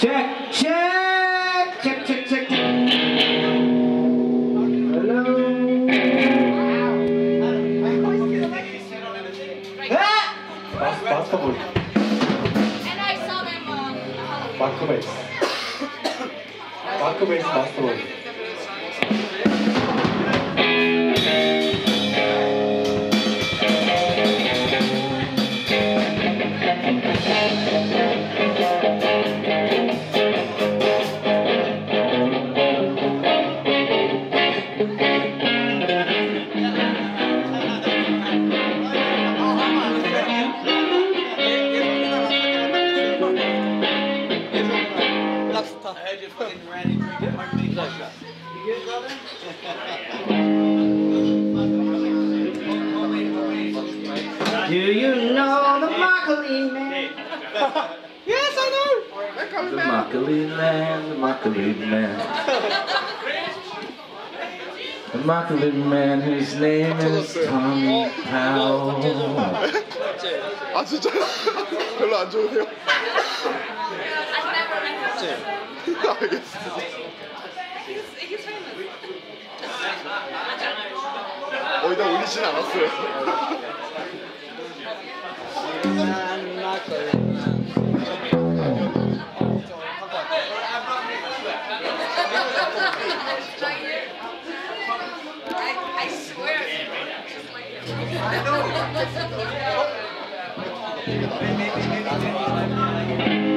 Check, check, check, check, check, check. Hello. Pass, pass the ball. And I saw them. Uh, Park the base. Park the base, pass. margarita. You good, brother? Do you know the Macaline Man? yes, I know. They're coming The back. Macaline Man, the Macaline Man. The Macaline Man, whose name is Tommy Powell. 아 진짜 별로 안 좋으세요? I've never met him. 알겠어. 거의 다 올리진 않았어요. I know.